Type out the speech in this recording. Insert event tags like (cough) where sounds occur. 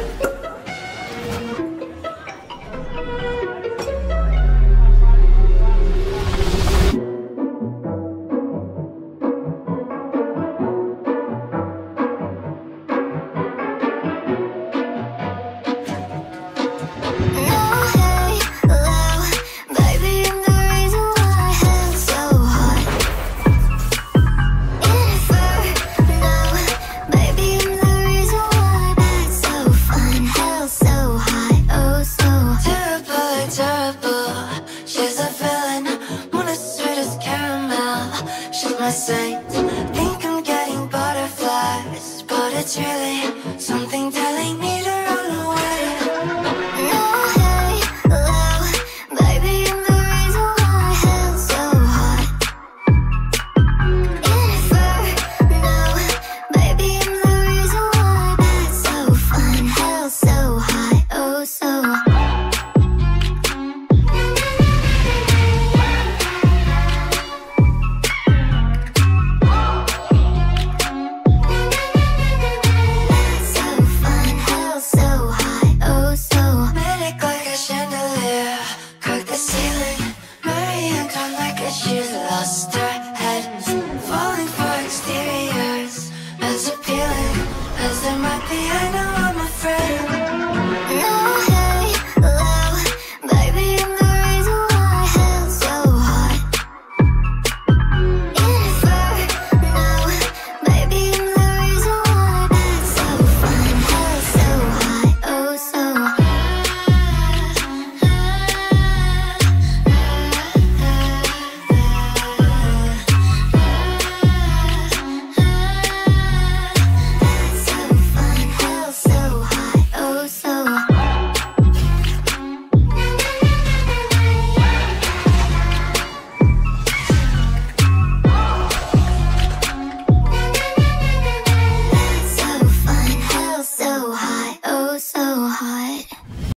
Ha (laughs) signs Think I'm getting butterflies But it's really